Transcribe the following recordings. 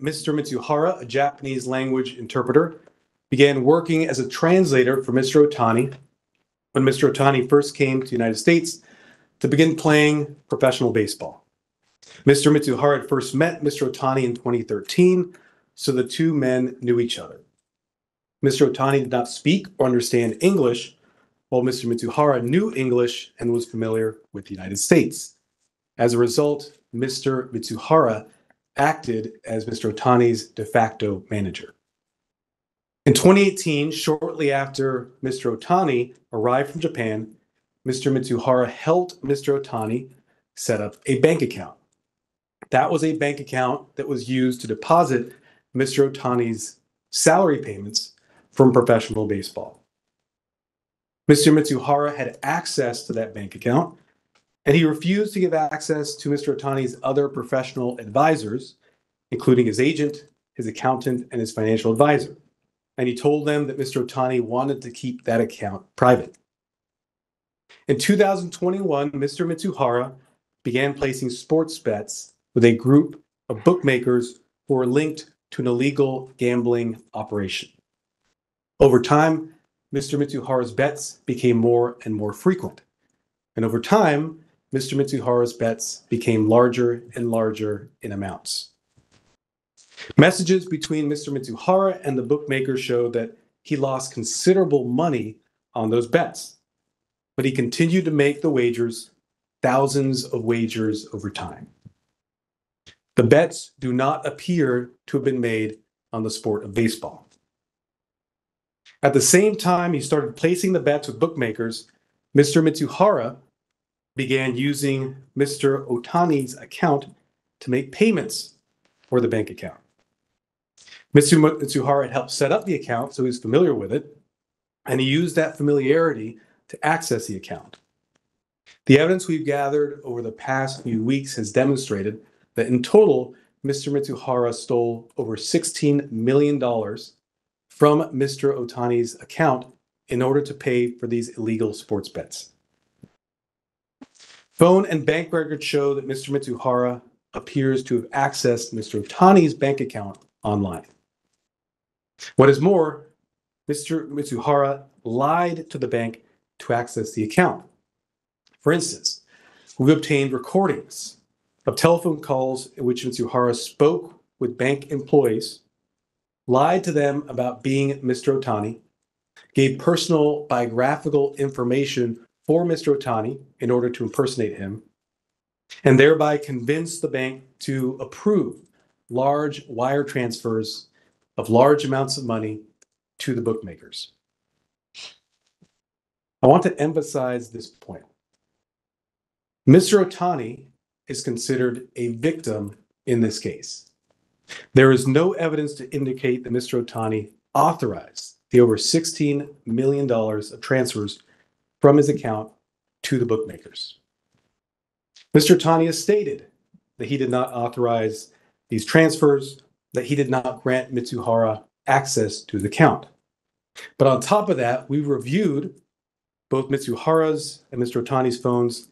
Mr. Mizuhara, a Japanese language interpreter, began working as a translator for Mr. Ohtani when Mr. Ohtani first came to the United States to begin playing professional baseball. Mr. Mizuhara had first met Mr. Ohtani in 2013, so the two men knew each other. Mr. Ohtani did not speak or understand English, while Mr. Mizuhara knew English and was familiar with the United States. As a result, Mr. Mizuhara acted as Mr. Ohtani's de facto manager. In 2018, shortly after Mr. Ohtani arrived from Japan, Mr. Mizuhara helped Mr. Ohtani set up a bank account. That was a bank account that was used to deposit Mr. Ohtani's salary payments from professional baseball. Mr. Mizuhara had access to that bank account, and he refused to give access to Mr. Ohtani's other professional advisors, including his agent, his accountant, and his financial advisor. And he told them that Mr. Ohtani wanted to keep that account private. In 2021, Mr. Mizuhara began placing sports bets with a group of bookmakers who were linked to an illegal gambling operation. Over time, Mr. Mizuhara's bets became more and more frequent. And over time, Mr. Mizuhara's bets became larger and larger in amounts. Messages between Mr. Mizuhara and the bookmaker show that he lost considerable money on those bets, but he continued to make the wagers, thousands of wagers over time. The bets do not appear to have been made on the sport of baseball. At the same time he started placing the bets with bookmakers, Mr. Mizuhara began using Mr. Ohtani's account to make payments for the bank account. Mr. Mizuhara had helped set up the account, so he was familiar with it, and he used that familiarity to access the account. The evidence we've gathered over the past few weeks has demonstrated that in total, Mr. Mizuhara stole over $16 million from Mr. Ohtani's account in order to pay for these illegal sports bets. Phone and bank records show that Mr. Mizuhara appears to have accessed Mr. Ohtani's bank account online. What is more, Mr. Mizuhara lied to the bank to access the account. For instance, we've obtained recordings of telephone calls in which Mizuhara spoke with bank employees lied to them about being Mr. Ohtani, gave personal biographical information for Mr. Ohtani in order to impersonate him, and thereby convince the bank to approve large wire transfers of large amounts of money to the bookmakers. I want to emphasize this point. Mr. Ohtani is considered a victim in this case. There is no evidence to indicate that Mr. Ohtani authorized the over $16 million of transfers from his account to the bookmakers. Mr. Ohtani has stated that he did not authorize these transfers, that he did not grant Mizuhara access to his account. But on top of that, we reviewed both Mizuhara's and Mr. Ohtani's phones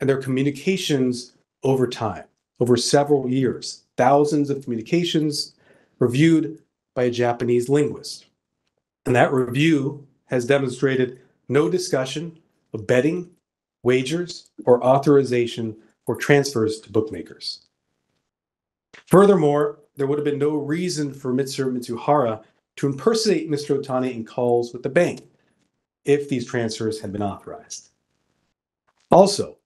and their communications over time, over several years, thousands of communications reviewed by a Japanese linguist. And that review has demonstrated no discussion of betting, wagers, or authorization for transfers to bookmakers. Furthermore, there would have been no reason for Mr. Mizuhara to impersonate Mr. Ohtani in calls with the bank if these transfers had been authorized. Also,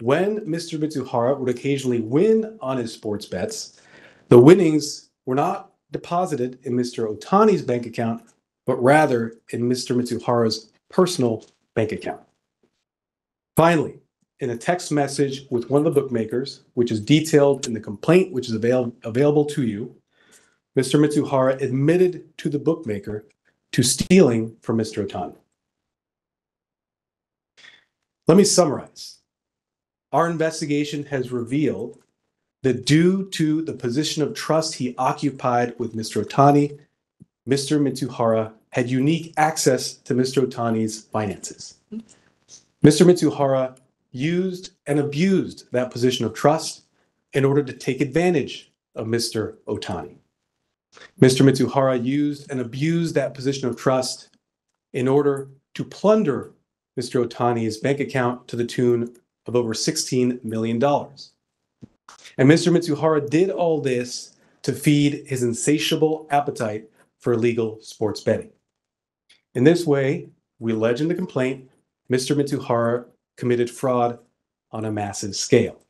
when Mr. Mizuhara would occasionally win on his sports bets, the winnings were not deposited in Mr. Ohtani's bank account, but rather in Mr. Mizuhara's personal bank account. Finally, in a text message with one of the bookmakers, which is detailed in the complaint which is avail- available to you, Mr. Mizuhara admitted to the bookmaker to stealing from Mr. Ohtani. Let me summarize our investigation has revealed that due to the position of trust he occupied with Mr. Ohtani, Mr. Mizuhara had unique access to Mr. Ohtani's finances. Mr. Mizuhara used and abused that position of trust in order to take advantage of Mr. Ohtani. Mr. Mizuhara used and abused that position of trust in order to plunder Mr. Ohtani's bank account to the tune of over $16 million. And Mr. Mizuhara did all this to feed his insatiable appetite for illegal sports betting. In this way, we allege in the complaint, Mr. Mizuhara committed fraud on a massive scale.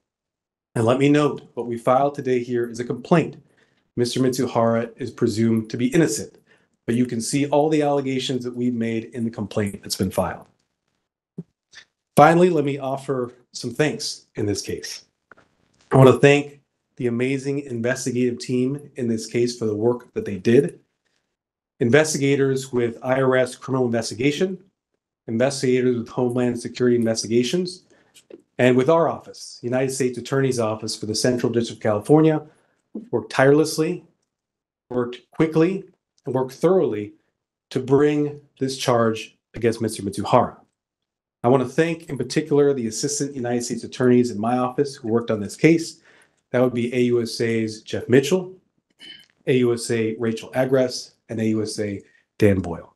And let me note, what we filed today here is a complaint. Mr. Mizuhara is presumed to be innocent, but you can see all the allegations that we've made in the complaint that's been filed. Finally, let me offer some thanks in this case. I want to thank the amazing investigative team in this case for the work that they did. Investigators with IRS criminal investigation, investigators with Homeland Security investigations, and with our office, United States Attorney's Office for the Central District of California, worked tirelessly, worked quickly, and worked thoroughly to bring this charge against Mr. Mizuhara. I want to thank in particular the Assistant United States Attorneys in my office who worked on this case. That would be AUSA's Jeff Mitchell, AUSA Rachel Agress, and AUSA Dan Boyle.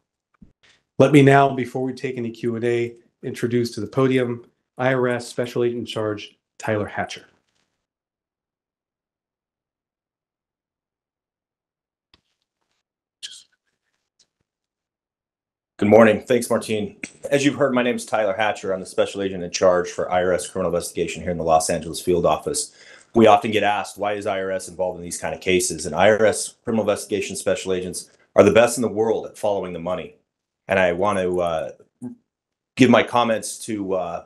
Let me now, before we take any Q&A, introduce to the podium IRS Special Agent in Charge Tyler Hatcher. Good morning. Thanks, Martine. As you've heard, my name is Tyler Hatcher. I'm the special agent in charge for IRS criminal investigation here in the Los Angeles field office. We often get asked, why is IRS involved in these kind of cases? And IRS criminal investigation special agents are the best in the world at following the money. And I want to uh, give my comments to uh,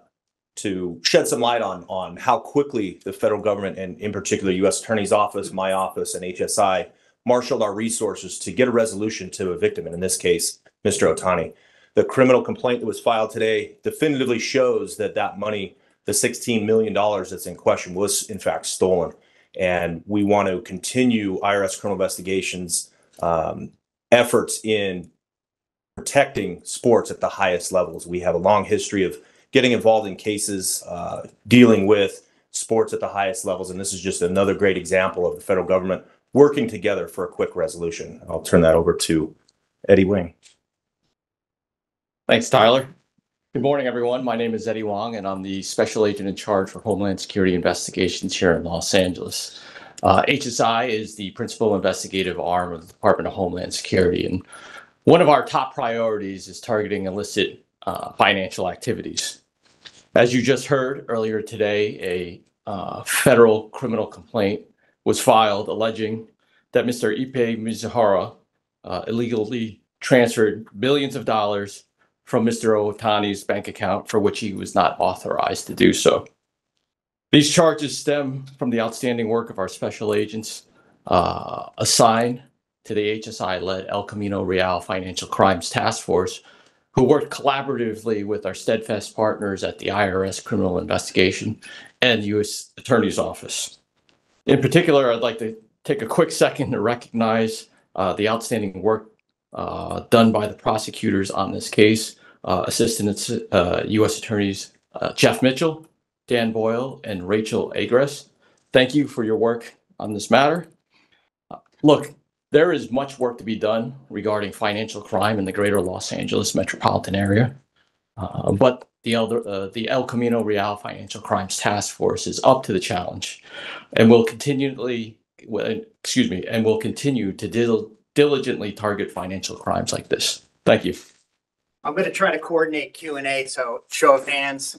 to shed some light on on how quickly the federal government and in particular U.S. Attorney's Office, my office, and HSI marshaled our resources to get a resolution to a victim, and in this case, Mr. Ohtani. The criminal complaint that was filed today definitively shows that that money, the $16 million that's in question, was in fact stolen. And we want to continue IRS criminal investigations um, efforts in protecting sports at the highest levels. We have a long history of getting involved in cases uh, dealing with sports at the highest levels, and this is just another great example of the federal government working together for a quick resolution. I'll turn that over to Eddy Wang. Thanks, Tyler. Good morning, everyone. My name is Eddy Wang, and I'm the Special Agent in charge for Homeland Security Investigations here in Los Angeles. Uh, HSI is the principal investigative arm of the Department of Homeland Security, and one of our top priorities is targeting illicit uh, financial activities. As you just heard earlier today, a uh, federal criminal complaint was filed alleging that Mr. Ippei Mizuhara uh, illegally transferred billions of dollars from Mr. Ohtani's bank account for which he was not authorized to do so. These charges stem from the outstanding work of our special agents uh, assigned to the HSI-led El Camino Real Financial Crimes Task Force, who worked collaboratively with our steadfast partners at the IRS Criminal Investigation and U.S. Attorney's Office. In particular, I'd like to take a quick second to recognize uh, the outstanding work uh, done by the prosecutors on this case, uh, Assistant uh, U.S. Attorneys uh, Jeff Mitchell, Dan Boyle, and Rachel Agress. Thank you for your work on this matter. Uh, look, there is much work to be done regarding financial crime in the greater Los Angeles metropolitan area. Uh, but the, elder, uh, the El Camino Real Financial Crimes Task Force is up to the challenge and will continually, excuse me, and will continue to dil diligently target financial crimes like this. Thank you. I'm going to try to coordinate Q and A, so show of hands.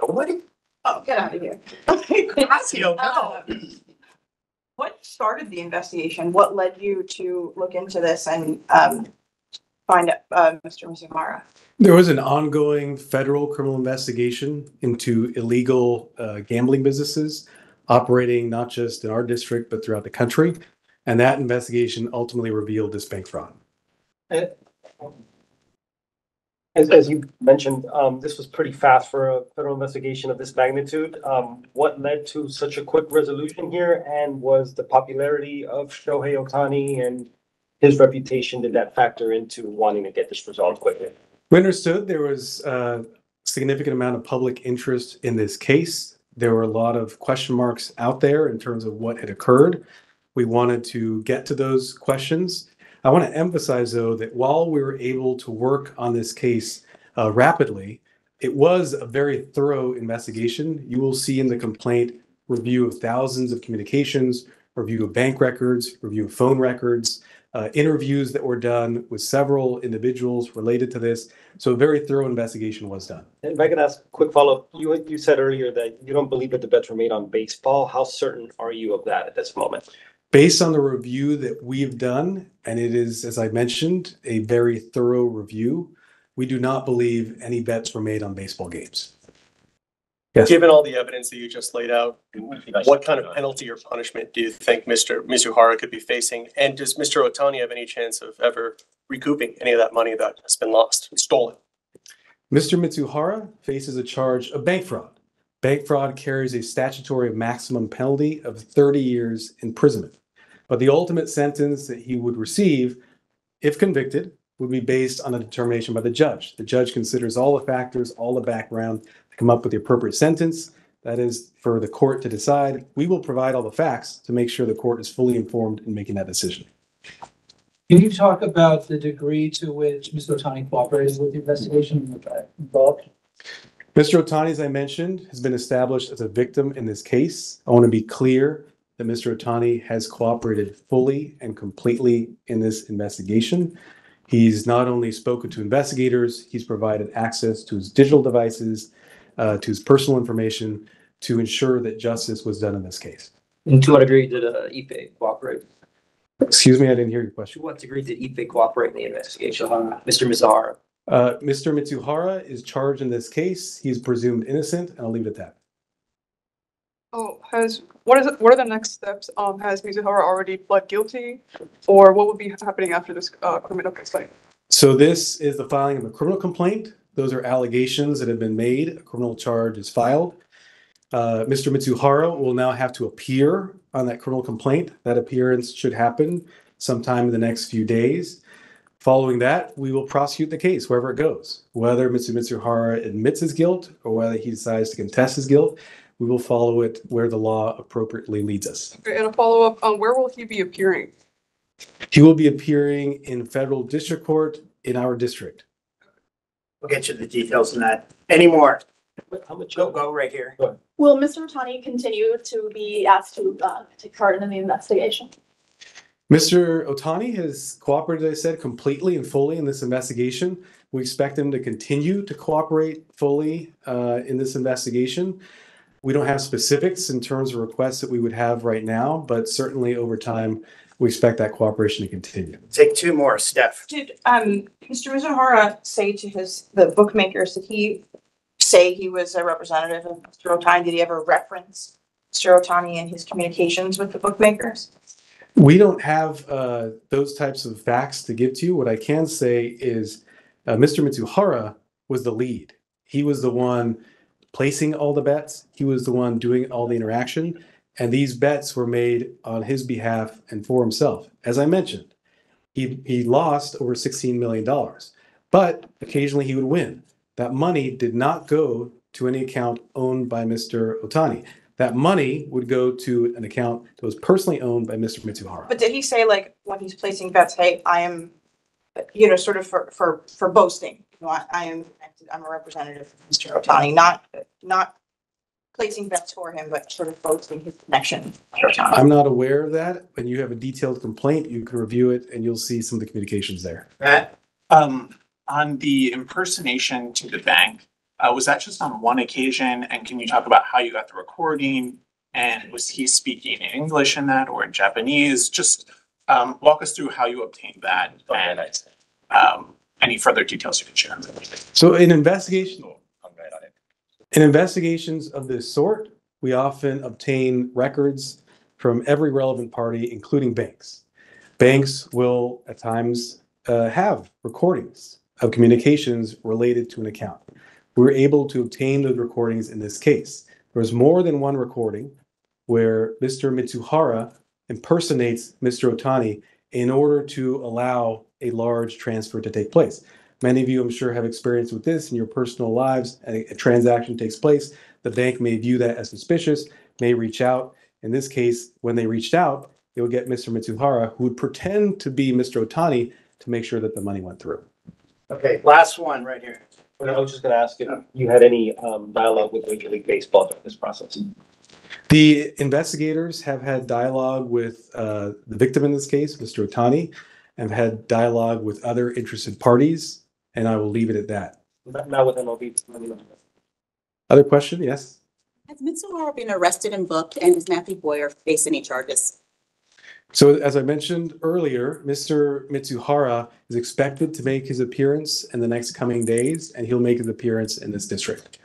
Nobody? Oh, get out of here. You don't know. What started the investigation? What led you to look into this and um find uh Mr. Mizuhara? There was an ongoing federal criminal investigation into illegal uh, gambling businesses operating not just in our district, but throughout the country. And that investigation ultimately revealed this bank fraud. As, as you mentioned, um, this was pretty fast for a federal investigation of this magnitude. Um, what led to such a quick resolution here? And was the popularity of Shohei Ohtani and his reputation, did that factor into wanting to get this resolved quickly? We understood there was a significant amount of public interest in this case. There were a lot of question marks out there in terms of what had occurred. We wanted to get to those questions. I want to emphasize, though, that while we were able to work on this case uh, rapidly, it was a very thorough investigation. You will see in the complaint review of thousands of communications, review of bank records, review of phone records, uh, interviews that were done with several individuals related to this. So a very thorough investigation was done. And if I could ask a quick follow-up, you, you said earlier that you don't believe that the bets were made on baseball. How certain are you of that at this moment? Based on the review that we've done, and it is, as I mentioned, a very thorough review, we do not believe any bets were made on baseball games. Yes. Given all the evidence that you just laid out, what kind of penalty or punishment do you think Mr. Mizuhara could be facing? And does Mr. Ohtani have any chance of ever recouping any of that money that has been lost and stolen? Mr. Mizuhara faces a charge of bank fraud. Bank fraud carries a statutory maximum penalty of 30 years imprisonment. But the ultimate sentence that he would receive, if convicted, would be based on a determination by the judge. The judge considers all the factors, all the background, to come up with the appropriate sentence. That is for the court to decide. We will provide all the facts to make sure the court is fully informed in making that decision. Can you talk about the degree to which Mr. Ohtani cooperated with the investigation involved? Mr. Ohtani, as I mentioned, has been established as a victim in this case. I want to be clear that Mr. Ohtani has cooperated fully and completely in this investigation. He's not only spoken to investigators, he's provided access to his digital devices, uh, to his personal information to ensure that justice was done in this case. And to what degree did uh, Ippei cooperate? Excuse me, I didn't hear your question. To what degree did Ippei cooperate in the investigation? Mr. Mizuhara? Uh, Mr. Mizuhara is charged in this case. He's presumed innocent, and I'll leave it at that. Oh, has, what is, it? what are the next steps? Um, has Mizuhara already pled guilty? Or what would be happening after this, uh, criminal complaint? So this is the filing of a criminal complaint. Those are allegations that have been made. A criminal charge is filed. Uh, Mr. Mizuhara will now have to appear on that criminal complaint. That appearance should happen sometime in the next few days. Following that, we will prosecute the case wherever it goes. Whether Mr. Mizuhara admits his guilt or whether he decides to contest his guilt, we will follow it where the law appropriately leads us. Okay, And a follow-up, um, where will he be appearing? He will be appearing in federal district court in our district. We'll get you the details on that. Any more? How much? Go, go right here. Will Mr. Ohtani continue to be asked to uh, take part in the investigation? Mr. Ohtani has cooperated, as I said, completely and fully in this investigation. We expect him to continue to cooperate fully uh, in this investigation. We don't have specifics in terms of requests that we would have right now, but certainly over time, we expect that cooperation to continue. Take two more, Steph. Did, um, Mr. Mizuhara say to his, the bookmakers, did he say he was a representative of Mr. Ohtani? Did he ever reference Mr. Ohtani in his communications with the bookmakers? We don't have uh, those types of facts to give to you. What I can say is uh, Mr. Mizuhara was the lead. He was the one placing all the bets. He was the one doing all the interaction. And these bets were made on his behalf and for himself. As I mentioned, he, he lost over $16 million, but occasionally he would win. That money did not go to any account owned by Mr. Ohtani. That money would go to an account that was personally owned by Mr. Mizuhara. But did he say like, when he's placing bets, hey, I am, you know, sort of for, for, for boasting? You know, I I am, I'm a representative of Mr. Ohtani, not, not placing bets for him, but sort of boasting his connection. to Mr. I'm not aware of that. When you have a detailed complaint, you can review it and you'll see some of the communications there. Matt? Um, on the impersonation to the bank, uh, was that just on one occasion? And can you talk about how you got the recording? And was he speaking in English in that or in Japanese? Just, um, walk us through how you obtained that and, any further details you can share. So in investigation, in investigations of this sort, we often obtain records from every relevant party, including banks. Banks will at times uh, have recordings of communications related to an account. We were able to obtain those recordings in this case. There was more than one recording where Mr. Mizuhara impersonates Mr. Ohtani in order to allow a large transfer to take place. Many of you, I'm sure, have experience with this in your personal lives. A, a transaction takes place. The bank may view that as suspicious, may reach out. In this case, when they reached out, they would get Mr. Mizuhara, who would pretend to be Mr. Ohtani to make sure that the money went through. Okay, last one right here. I was just gonna ask if you had any um dialogue with Major League Baseball during this process. The investigators have had dialogue with uh, the victim in this case, Mr. Ohtani, and have had dialogue with other interested parties, and I will leave it at that. Not not with MLB. Other question? Yes? Has Mizuhara been arrested and booked, and does Mathew Bowyer face any charges? So as I mentioned earlier, Mr. Mizuhara is expected to make his appearance in the next coming days, and he'll make his appearance in this district.